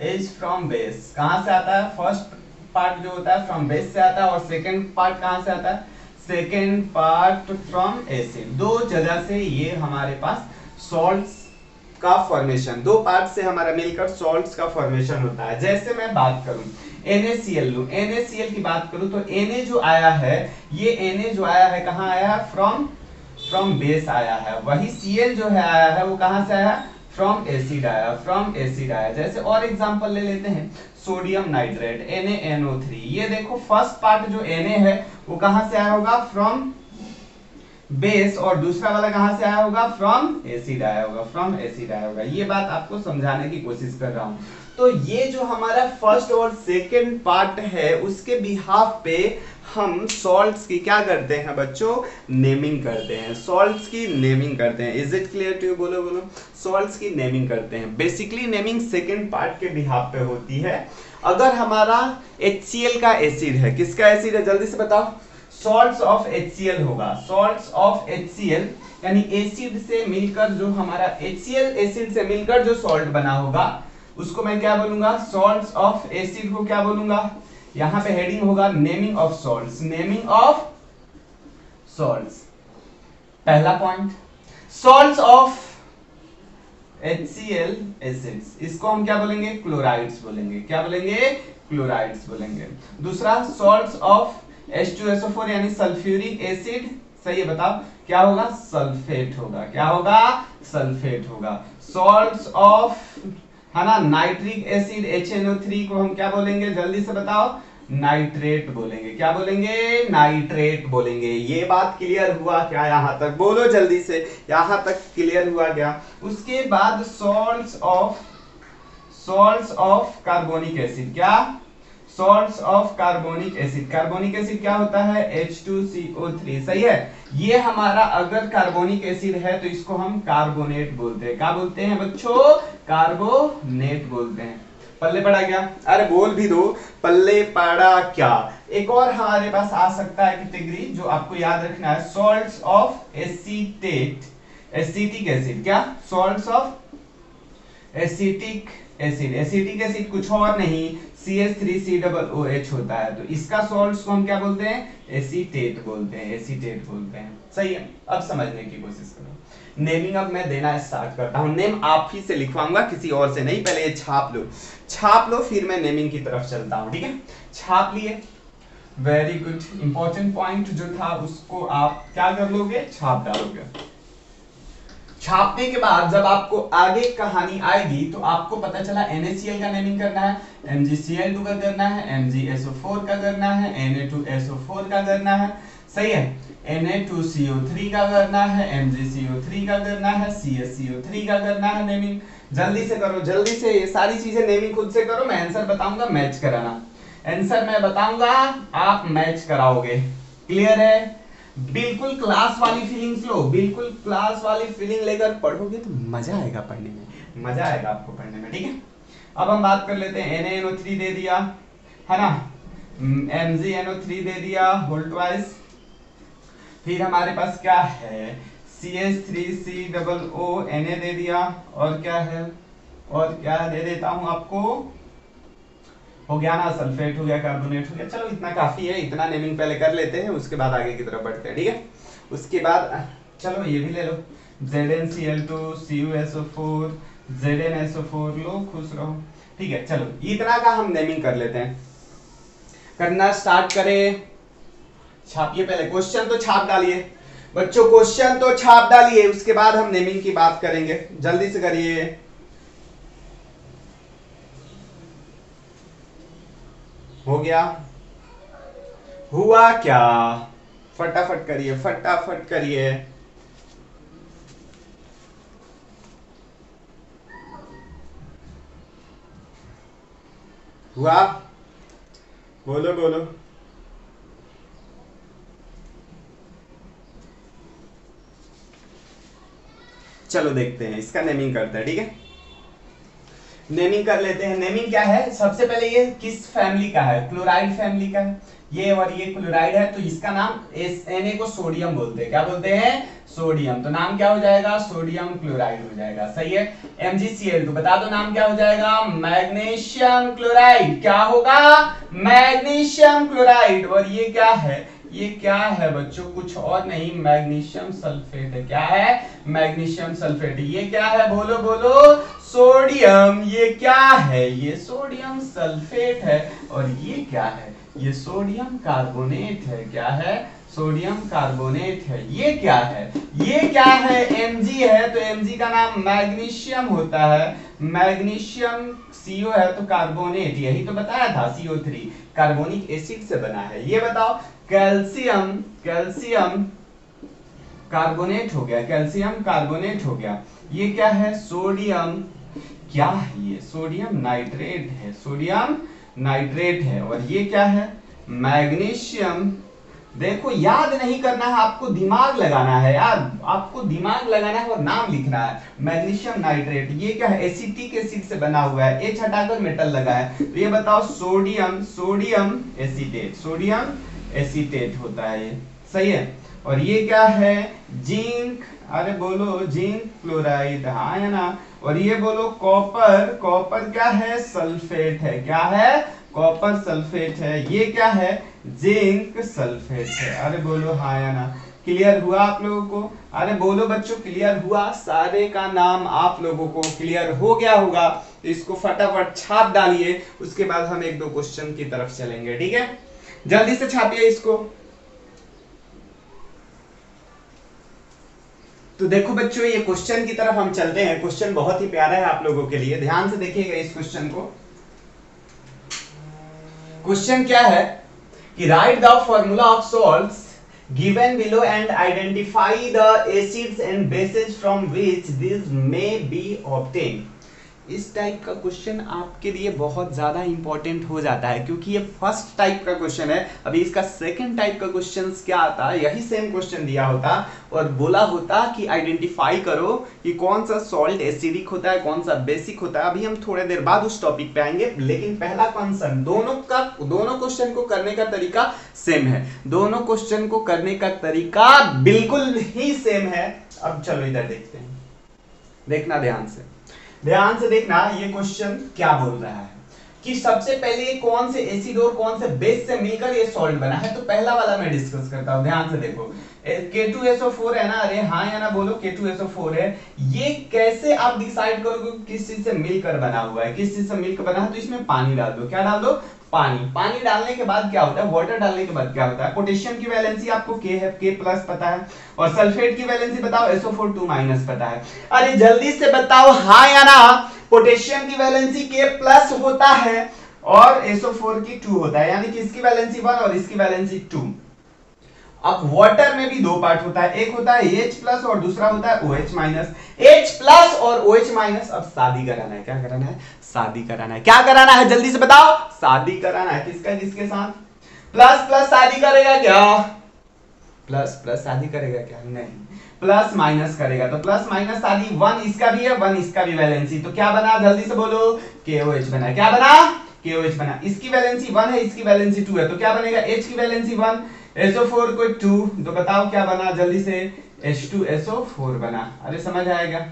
A: is from base कहाँ से आता है? फ़र्स्ट पार्ट जो होता है फ्रॉम बेस से आता है और सेकेंड पार्ट कहाँ से आता है? सेकेंड पार्ट फ्रॉम एसिड दो जगह से ये हमारे पास सॉल्ट्स का फॉर्मेशन दो पार्ट से हमारा मिलकर सॉल्ट्स का फॉर्मेशन होता है। जैसे मैं बात करूँ, NaCl लू। NaCl की बात करूँ तो Na जो आया है, ये Na जो आया है कहाँ आया है? फ्रॉम फ्रॉम बेस आया है। वही Cl जो है आया है, वो कहाँ से आया? फ्रॉम एसिड आया फ्रॉम एसिड आया जैसे और एग्जांपल ले लेते हैं सोडियम नाइट्रेट NaNO3 ये देखो फ़र्स्ट पार्ट जो Na है, वो कहाँ से आया होगा? फ्रॉम बेस और दूसरा वाला कहाँ से आया होगा? फ्रॉम एसिड आया होगा फ्रॉम एसिड आया होगा। ये बात आपको समझाने की कोशिश कर रहा हूँ। तो ये जो हमारा फ़र्स्ट और सेकंड पार्ट है, उसके बिहाफ पे हम सॉल्ट्स की क्या करते हैं बच्चों? नेमिंग करते हैं। सॉल्ट्स की नेमिंग करते हैं। Is it clear to you बोलो बोलो। सॉल्ट्स की नेमिंग करते हैं। बेसिकली नेमिंग सेकंड पार्ट के बिहाफ पे होती है। अगर हमारा HCl का एसिड है, किसका एसिड है? जल्दी से बताओ। सॉल्ट्स ऑफ़ HCl होगा। सॉल्ट्स ऑफ़ HCl यानी एसिड से मिलकर जो हमारा HCl एसिड से मिलकर जो सॉल्ट बना होगा, उसको मैं क्या बोलूँगा? सॉल्ट्स ऑफ़ एसिड को क्या बोलूँगा? यहाँ पे हेडिंग होगा naming of salts naming of salt पहला point salts of H C L acids इसको हम क्या बोलेंगे? क्लोराइड्स बोलेंगे. क्या बोलेंगे? क्लोराइड्स बोलेंगे. दूसरा सॉल्ट्स ऑफ़ H2SO4 यानी सल्फ्यूरिक एसिड सही है, बताओ. क्या होगा? सल्फेट होगा. क्या होगा? सल्फेट होगा. सॉल्ट्स ऑफ़ है ना? नाइट्रिक एसिड HNO3 को हम क्या बोलेंगे? जल्दी से बताओ। नाइट्रेट बोलेंगे। क्या बोलेंगे? नाइट्रेट बोलेंगे। ये बात क्लियर हुआ क्या यहाँ तक? बोलो जल्दी से। यहाँ तक क्लियर हुआ क्या? उसके बाद salts of salts of carbonic acid क्या? Salts of carbonic acid. Carbonic acid क्या होता है? H2CO3 सही है? ये हमारा अगर कार्बोनिक एसिड है तो इसको हम कार्बोनेट बोलते हैं। क्या बोलते हैं बच्चों? कार्बोनेट बोलते हैं। पल्ले पड़ा क्या? अरे बोल भी दो। पल्ले पड़ा क्या? एक और हमारे पास आ सकता है कैटेगरी, जो आपको याद रखना है। Salts of acetate. Acetic acid. क्या? Salts of acetic acid. Acetic acid कुछ और नहीं। C S three C double O H होता है तो इसका सॉल्ट को हम क्या बोलते हैं? एसीटेट बोलते हैं एसीटेट बोलते हैं। सही है? अब समझने की कोशिश करो। नेमिंग अब मैं देना स्टार्ट करता हूँ। नेम आप ही से लिखवाऊँगा, किसी और से नहीं, पहले ये छाप लो। छाप लो, फिर मैं नेमिंग की तरफ़ चलता हूँ, ठीक है? छाप लिए। वेरी गुड इंपॉर्टेंट पॉइंट जो था, उसको आप क्या कर लोगे? छाप डालोगे। छापने के बाद जब आपको आगे कहानी आएगी तो आपको पता चला NaCl का नेमिंग करना है MgCl2 का करना है MgSO4 का करना है Na2SO4 का करना है। सही है? Na2CO3 का करना है MgCO3 का करना है CSCO3 का करना है नेमिंग जल्दी से करो, जल्दी से ये सारी चीज़ें नेमिंग खुद से करो, मैं आंसर बताऊँगा मैच कराना। आंसर मैं बताऊँगा, आप मैच कराओगे। क्लियर है? बिल्कुल क्लास वाली फीलिंग्स लो, बिल्कुल क्लास वाली फीलिंग लेकर पढ़ोगे तो मज़ा आएगा पढ़ने में। मज़ा आएगा आपको पढ़ने में, ठीक है? अब हम बात कर लेते हैं Na दे दिया, है ना? MgNO3 दे दिया होल्ट वाइज फिर हमारे पास क्या है? C S three C double O N A दे दिया, और क्या है? और क्या दे देता हूँ आपको? हो गया ना, सल्फेट हो गया कार्बोनेट हो गया। चलो, इतना काफ़ी है, इतना नेमिंग पहले कर लेते हैं, उसके बाद आगे की तरफ़ बढ़ते हैं, ठीक है? उसके बाद, चलो, ये भी ले लो। ZnCl2 CuSO4 ZnSO4 लो, खुश रहो। ठीक है, चलो, इतना का हम नेमिंग कर लेते हैं। करना स्टार्ट करें। छापिए पहले क्वेश्चन तो छाप डालिए। बच्चों क्वेश्चन तो छाप डालिए, उसके बाद हम नेमिंग की बात करेंगे। जल्दी से करिए। हो गया। हुआ क्या? फटाफट करिए फटाफट करिए। हुआ? बोलो बोलो। चलो देखते हैं, इसका नेमिंग करते हैं, ठीक है? नेमिंग कर लेते हैं। नेमिंग क्या है? सबसे पहले ये किस फैमिली का है? क्लोराइड फैमिली का। है ये और ये क्लोराइड है तो इसका नाम एस एन ए को सोडियम बोलते हैं। क्या बोलते हैं? सोडियम तो नाम क्या हो जाएगा? सोडियम क्लोराइड हो जाएगा। सही है? MgCl2 बता दो नाम क्या हो जाएगा? मैग्नीशियम क्लोराइड क्या होगा? मैग्नीशियम क्लोराइड और ये क्या है? ये क्या है बच्चों? कुछ और नहीं। मैग्नीशियम सल्फेट क्या है? मैग्नीशियम सल्फेट ये क्या है? बोलो बोलो। सोडियम, ये क्या है? ये सोडियम सल्फेट है। और ये क्या है? ये सोडियम कार्बोनेट है। क्या है? सोडियम कार्बोनेट है। ये क्या है? ये क्या है? Mg है तो Mg का नाम मैग्नीशियम होता है। मैग्नीशियम CO है तो कार्बोनेट। यही तो बताया था CO3 कार्बोनिक एसिड से बना है। ये बताओ, कैल्शियम कैल्शियम कार्बोनेट हो गया, कैल्शियम कार्बोनेट हो गया। ये क्या है? सोडियम क्या है ये? सोडियम नाइट्रेट है। सोडियम नाइट्रेट है। और ये क्या है? मैग्नीशियम। देखो, याद नहीं करना है, आपको दिमाग लगाना है यार। आपको दिमाग लगाना है और नाम लिखना है। मैग्नीशियम नाइट्रेट, ये क्या है? एसिटिक एसिड से बना हुआ है। एच हटाकर मेटल लगा है। तो ये बताओ, sodium sodium acetate sodium acetate होता है सही है? और ये क्या है? जिंक अरे बोलो, जिंक क्लोराइड हाँ है ना? और ये बोलो, कॉपर कॉपर क्या है? सल्फेट है। क्या है? कॉपर सल्फेट है। ये क्या है? जिंक सल्फेट है। अरे बोलो हाँ या ना? क्लियर हुआ आप लोगों को? अरे बोलो बच्चों, क्लियर हुआ? सारे का नाम आप लोगों को क्लियर हो गया होगा। तो इसको फटाफट छाप डालिए, उसके बाद हम एक दो क्वेश्चन की तरफ़ चलेंगे, ठीक है? जल्दी से छापिए इसको। तो देखो बच्चों, ये क्वेश्चन की तरफ़ हम चलते हैं। क्वेश्चन बहुत ही प्यारा है आप लोगों के लिए। ध्यान से देखिएगा इस क्वेश्चन को। क्वेश्चन क्या है? कि write the formula of salts given below and identify the acids and bases from which this may be obtained. इस टाइप का क्वेश्चन आपके लिए बहुत ज़्यादा इंपॉर्टेंट हो जाता है, क्योंकि ये फ़र्स्ट टाइप का क्वेश्चन है। अभी इसका सेकंड टाइप का क्वेश्चन क्या आता है यही सेम क्वेश्चन दिया होता और बोला होता कि आइडेंटिफाई करो कि कौन सा सॉल्ट एसिडिक होता है, कौन सा बेसिक होता है। अभी हम थोड़े देर बाद उस टॉपिक पे आएँगे, लेकिन पहला कंसर्न दोनों का, दोनों क्वेश्चन को करने का तरीका सेम है। दोनों क्वेश्चन को करने का तरीका बिल्कुल ही सेम है। अब चलो इधर देखते हैं। देखना ध्यान से। ध्यान से देखना, ये क्वेश्चन क्या बोल रहा है? कि सबसे पहले ये कौन से एसिड और कौन से बेस से मिलकर ये सॉल्ट बना है? तो पहला वाला मैं डिस्कस करता हूँ ध्यान से देखो। K2SO4 है ना? अरे हाँ या ना बोलो K2SO4 है। ये कैसे आप डिसाइड करोगे किस चीज़ से मिलकर बना हुआ है? किस चीज़ से मिलकर बना है? तो इसमें पानी डाल दो। क्या डाल दो? पानी। पानी डालने के बाद क्या होता है? वाटर डालने के बाद क्या होता है? पोटेशियम की वैलेंसी आपको K है, K प्लस पता है। और सल्फेट की वैलेंसी बताओ SO4 2 माइनस पता है। अरे जल्दी से बताओ हाँ या ना? पोटेशियम की वैलेंसी K प्लस होता है और SO4 की 2 होता है। यानी कि इसकी वैलेंसी 1 और इसकी वैलेंसी 2 अब वाटर में भी दो पार्ट होता है। एक होता है एच प्लस और दूसरा होता है OH माइनस H प्लस और OH माइनस अब शादी कराना है। क्या कराना है? शादी कराना है। क्या कराना है? जल्दी से बताओ। शादी कराना है किसका, किसके साथ? प्लस प्लस शादी करेगा क्या? प्लस प्लस शादी करेगा क्या? नहीं। प्लस माइनस करेगा। तो प्लस माइनस शादी वन इसका भी है वन इसका भी वैलेंसी तो क्या बना? जल्दी से बोलो। KOH बना क्या बना? KOH बना। इसकी वैलेंसी वन है, इसकी वैलेंसी टू है। तो क्या बनेगा? H की वैलेंसी वन SO4 को टू तो बताओ क्या बना? जल्दी से। H2SO4 बना। अरे समझ आएगा।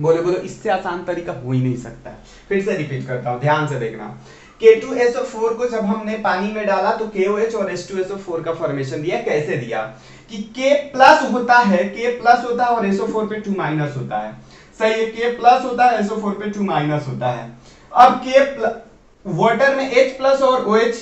A: बोले, बोलो, इससे आसान तरीका हो ही नहीं सकता फिर से रिपीट करता हूँ, ध्यान से देखना। K2SO4 को जब हमने पानी में डाला तो KOH और H2SO4 का फॉर्मेशन दिया, कैसे दिया? कि K प्लस होता है, K प्लस होता है और SO4 पे 2 माइनस होता है। सही है, K प्लस होता है SO4 पे 2 माइनस होता है। अब K वाटर में H प्लस और OH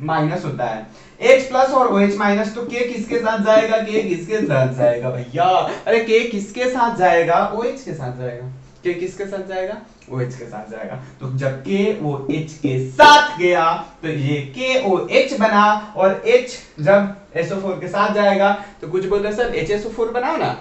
A: माइनस होता है। H प्लस और OH माइनस तो K किसके साथ जाएगा? K किसके साथ जाएगा भैया? अरे के किसके साथ जाएगा? OH के साथ जाएगा। K किसके साथ जाएगा? ओ एच के साथ जाएगा। तो जब के ओ एच के साथ गया तो ये K ओ एच बना और एच जब SO4 के साथ जाएगा तो कुछ बोल रहे सर HSO4 बनाओ ना।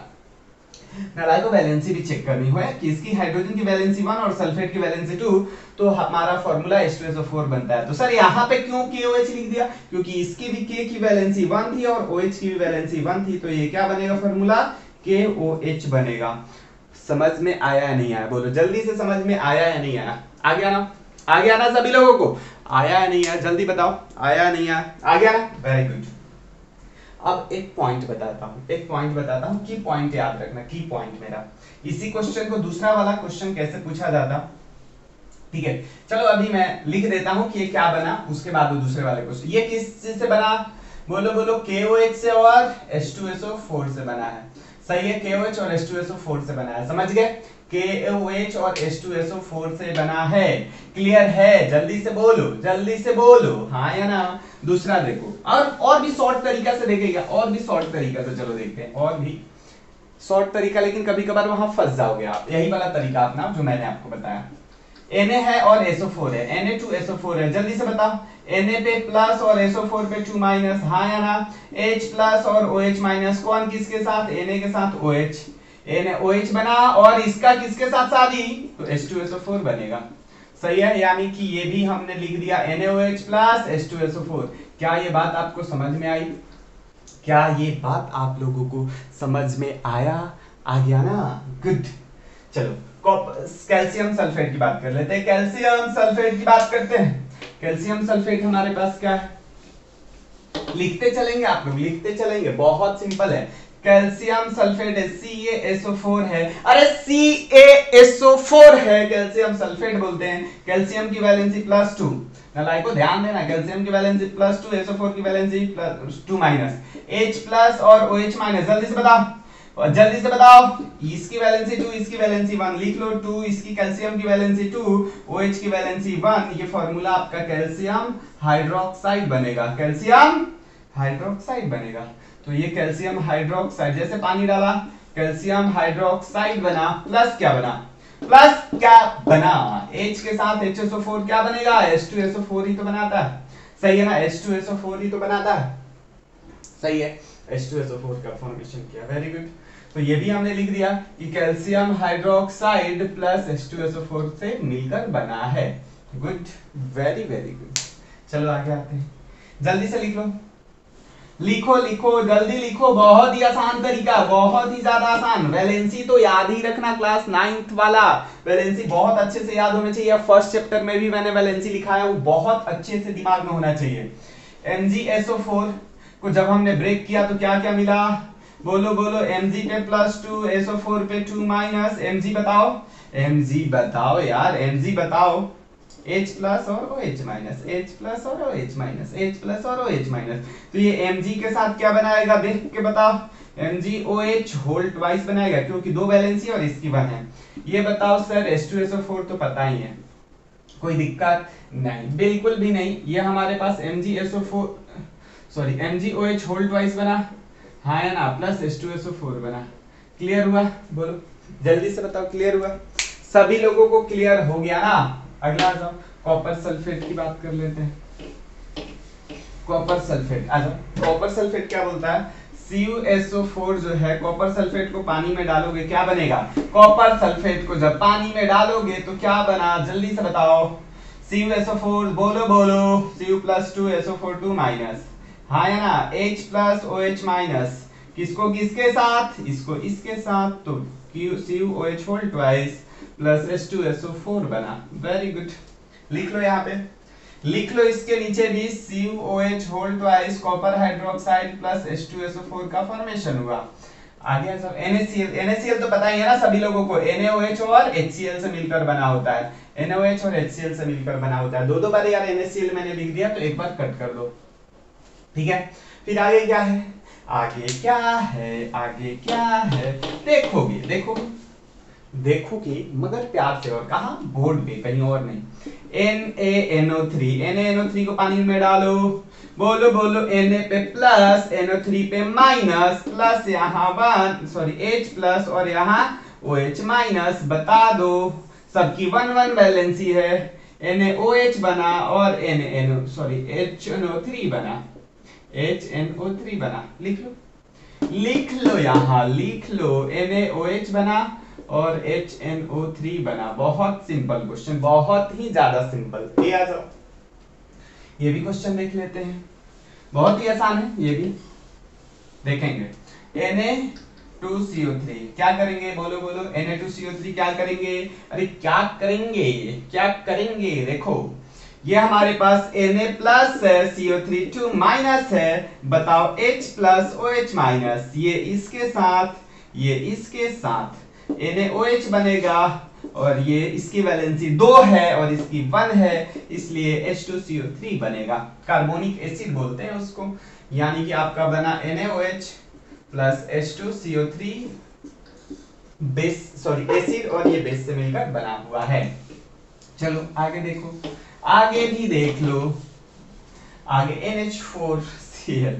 A: नालाइको वैलेंसी भी चेक करनी है कि इसकी हाइड्रोजन की वैलेंसी 1 और सल्फेट की वैलेंसी 2 तो हमारा फार्मूला H2SO4 बनता है। तो सर यहाँ पे क्यों KOH लिख दिया? क्योंकि इसकी भी K की वैलेंसी 1 थी और OH की भी वैलेंसी 1 थी तो ये क्या बनेगा फार्मूला KOH बनेगा। समझ में आया या नहीं आया? बोलो, जल्दी से समझ में आया या नहीं आया? आ गया ना आ गया ना सभी लोगों को। आया या नहीं आया? जल्दी बताओ। आया नहीं आया? आ गया ना वेरी गुड अब एक पॉइंट बताता हूँ। एक पॉइंट बताता हूँ की पॉइंट याद रखना की पॉइंट मेरा। इसी क्वेश्चन को दूसरा वाला क्वेश्चन कैसे पूछा जाता? ठीक है, चलो अभी मैं लिख देता हूँ कि ये क्या बना, उसके बाद वो दूसरे वाले क्वेश्चन ये किस चीज़ से बना? बोलो बोलो KOH से और H2SO4 से बना है। सही है KOH और H2SO4 से बना है। समझ गए? KOH और H2SO4 से बना है। क्लियर है? जल्दी से बोलो, जल्दी से बोलो। हाँ या ना? दूसरा देखो। और और भी शॉर्ट तरीका से देखेगा और भी शॉर्ट तरीका से चलो देखते हैं। और भी शॉर्ट तरीका, लेकिन कभी कभार वहाँ फंस जाओगे आप। यही वाला तरीका अपना, जो मैंने आपको बताया। Na है और SO4 है। Na2SO4 है। जल्दी से बताओ। Na पे प्लस और SO4 पे 2 माइनस हाँ या ना? H प्लस और OH माइनस कौन किसके साथ? Na के साथ OH OH बना और इसका किसके साथ शादी? तो H2SO4 बनेगा। सही है, यानी कि ये भी हमने लिख दिया NaOH प्लस H2SO4 क्या ये बात आपको समझ में आई? क्या ये बात आप लोगों को समझ में आया? आ गया ना? गुड चलो कैल्शियम सल्फेट की बात कर लेते हैं। कैल्शियम सल्फेट की बात करते हैं। कैल्शियम सल्फेट हमारे पास क्या है? लिखते चलेंगे आप लोग, लिखते चलेंगे। बहुत सिंपल है। कैल्शियम सल्फेट है CaSO4 है। अरे CaSO4 है कैल्शियम सल्फेट बोलते हैं। कैल्शियम की वैलेंसी प्लस टू को ध्यान देना, कैल्शियम की वैलेंसी प्लस टू SO4 की valency plus two minus H plus और OH माइनस जल्दी से बताओ। और जल्दी से बताओ। इसकी वैलेंसी टू इसकी वैलेंसी वन लिख लो टू इसकी कैल्शियम की वैलेंसी टू OH की वैलेंसी वन ये फॉर्मूला आपका कैल्शियम हाइड्रोक्साइड बनेगा। कैल्शियम हाइड्रोक्साइड बनेगा। तो ये कैल्शियम हाइड्रोक्साइड, जैसे पानी डाला, कैल्शियम हाइड्रोक्साइड बना, प्लस क्या बना? प्लस क्या बना? H के साथ HSO4 क्या बनेगा? H2SO4 ही तो बनाता है। सही है ना? H2SO4 ही तो बनाता है। सही है। H2SO4 का फॉर्मेशन किया। वेरी गुड तो ये भी हमने लिख दिया कि कैल्शियम हाइड्रोक्साइड प्लस H2SO4 से मिलकर बना है। गुड वेरी वेरी गुड चलो आगे आते हैं। जल्दी से लिख लो। लिखो लिखो, जल्दी लिखो, बहुत ही आसान तरीका, बहुत ही ज़्यादा आसान। वैलेंसी तो याद ही रखना क्लास नाइन्थ वाला। वैलेंसी बहुत अच्छे से याद होना चाहिए। फ़र्स्ट चैप्टर में भी मैंने वैलेंसी लिखा है, वो बहुत अच्छे से दिमाग में होना चाहिए। MgSO4 को जब हमने ब्रेक किया तो क्या क्या मिला? बोलो बोलो mg पे प्लस टू SO4 पे टू माइनस mg बताओ। Mg बताओ यार mg बताओ। H प्लस और OH माइनस H प्लस और OH माइनस H प्लस और OH माइनस तो ये Mg के साथ क्या बनाएगा? देख के बताओ। Mg OH होल ट्वाइस बनाएगा, क्योंकि दो वैलेंसी और इसकी वन है। ये बताओ सर H2SO4 तो पता ही है। कोई दिक्कत नहीं। बिल्कुल भी नहीं। ये हमारे पास MgSO4 sorry MgOH whole twice बना। हाँ है ना? प्लस H2SO4 बना। क्लियर हुआ? बोलो। जल्दी से बताओ क्लियर हुआ? सभी लोगों को क्लियर हो गया ना? अगला आ जाओ कॉपर सल्फेट की बात कर लेते हैं। कॉपर सल्फेट आ जाओ। कॉपर सल्फेट क्या बोलता है? CuSO4 जो है कॉपर सल्फेट को पानी में डालोगे, क्या बनेगा? कॉपर सल्फेट को जब पानी में डालोगे तो क्या बना? जल्दी से बताओ। CuSO4 बोलो बोलो। Cu plus two SO4 two minus हाँ है ना? H प्लस OH माइनस किसको किसके साथ? इसको इसके साथ तो CuOH whole twice plus H2SO4 बना। वेरी गुड लिख लो यहाँ पे। लिख लो इसके नीचे भी CuOH whole twice copper hydroxide plus H2SO4 का फॉर्मेशन हुआ। आगे सब। NaCl NaCl तो पता ही है ना सभी लोगों को। NaOH और HCl से मिलकर बना होता है। NaOH और HCl से मिलकर बना होता है। दो दो बार यार NaCl मैंने लिख दिया तो एक बार कट कर दो। ठीक है? फिर आगे क्या है? आगे क्या है? आगे क्या है? देखोगे देखोगे। देखोगे, मगर प्यार से और कहा बोर्ड पे कहीं और नहीं। NaNO3 NaNO3 को पानी में डालो। बोलो बोलो एन ए पे प्लस एन ओ थ्री पे माइनस प्लस यहाँ वन सॉरी H प्लस और यहाँ OH माइनस बता दो। सबकी वन वन वैलेंसी है एन ए ओ एच बना और NaNO sorry H N O three बना। एच एन ओ थ्री बना, लिख लो। लिख लो यहाँ, लिख लो। एन ए ओ एच बना और एच एन ओ थ्री बना। बहुत सिंपल क्वेश्चन बहुत ही ज़्यादा सिंपल ये आ जाओ। ये भी क्वेश्चन देख लेते हैं। बहुत ही आसान है ये भी देखेंगे। Na2CO3 क्या करेंगे? बोलो बोलो। Na2CO3 क्या करेंगे? अरे क्या करेंगे? क्या करेंगे? देखो ये हमारे पास एन ए प्लस है CO3 टू माइनस है। बताओ एच प्लस OH माइनस ये इसके साथ ये इसके साथ। NaOH बनेगा और ये इसकी वैलेंसी दो है और इसकी वन है, इसलिए H2CO3 बनेगा। कार्बोनिक एसिड बोलते हैं उसको। यानी कि आपका बना NaOH plus H2CO3 base sorry acid और ये बेस से मिलकर बना हुआ है। चलो, आगे देखो। आगे भी देख लो। आगे NH4Cl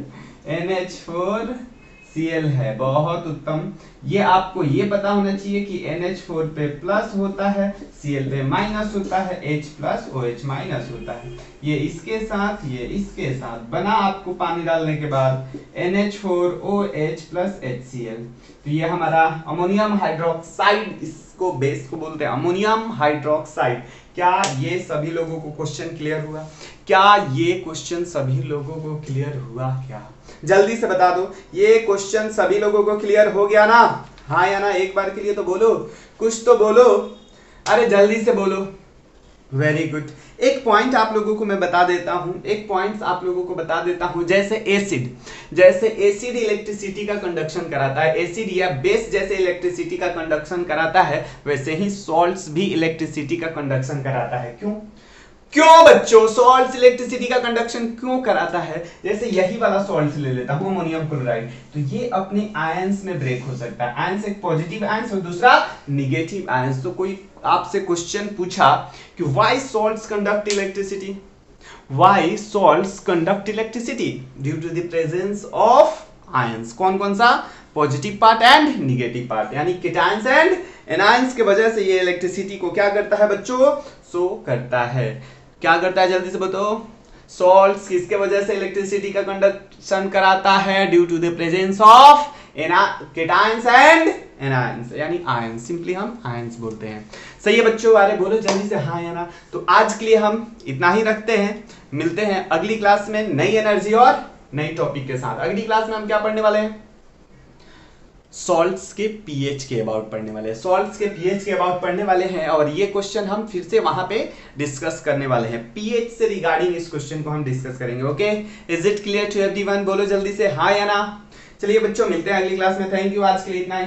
A: NH4Cl है, बहुत उत्तम। ये आपको ये पता होना चाहिए कि NH4 पे प्लस होता है, Cl पे माइनस होता है, H plus O OH minus होता है। ये इसके साथ, ये इसके साथ। बना आपको पानी डालने के बाद NH4OH प्लस HCl तो ये हमारा अमोनियम हाइड्रोक्साइड इसको बेस को बोलते हैं। अमोनियम हाइड्रोक्साइड क्या ये सभी लोगों को क्वेश्चन क्लियर हुआ? क्या ये क्वेश्चन सभी लोगों को क्लियर हुआ? क्या? जल्दी से बता दो, ये क्वेश्चन सभी लोगों को क्लियर हो गया ना? हाँ या ना? एक बार के लिए तो बोलो। कुछ तो बोलो। अरे जल्दी से बोलो। वेरी गुड एक पॉइंट आप लोगों को मैं बता देता हूँ, एक पॉइंट आप लोगों को बता देता हूँ, जैसे एसिड जैसे एसिड इलेक्ट्रिसिटी का कंडक्शन कराता है। एसिड या बेस जैसे इलेक्ट्रिसिटी का कंडक्शन कराता है, वैसे ही सॉल्ट्स भी इलेक्ट्रिसिटी का कंडक्शन कराता है। क्यों? क्यों बच्चों सॉल्ट इलेक्ट्रिसिटी का कंडक्शन क्यों कराता है? जैसे यही वाला सॉल्ट ले लेता हूँ अमोनियम क्लोराइड तो ये अपने आयंस में ब्रेक हो सकता है। आयंस एक पॉजिटिव आयंस और दूसरा निगेटिव आयंस तो कोई आपसे क्वेश्चन पूछा कि why salts conduct electricity why salts conduct electricity due to the presence of ions कौन कौन सा? Positive part and negative part यानी केटायंस एंड एनायंस के वजह से ये इलेक्ट्रिसिटी को क्या करता है बच्चों? सो करता है। क्या करता है जल्दी से बताओ? सॉल्ट किसके वजह से इलेक्ट्रिसिटी का कंडक्शन कराता है? Due to the presence of and anions यानी आयन सिंपली हम आयंस बोलते हैं। सही है बच्चों, अरे बोलो जल्दी से हाँ या ना। तो आज के लिए हम इतना ही रखते हैं। मिलते हैं अगली क्लास में नई एनर्जी और नई टॉपिक के साथ। अगली क्लास में हम क्या पढ़ने वाले हैं? सॉल्ट्स के पीएच के अबाउट पढ़ने वाले हैं। सॉल्ट्स के पीएच के अबाउट पढ़ने वाले हैं और ये क्वेश्चन हम फिर से वहाँ पे डिस्कस करने वाले हैं। पीएच से रिगार्डिंग इस क्वेश्चन को हम डिस्कस करेंगे okay is it clear to everyone बोलो जल्दी से हाँ या ना? चलिए बच्चों, मिलते हैं अगली क्लास में। थैंक यू आज के लिए इतना ही।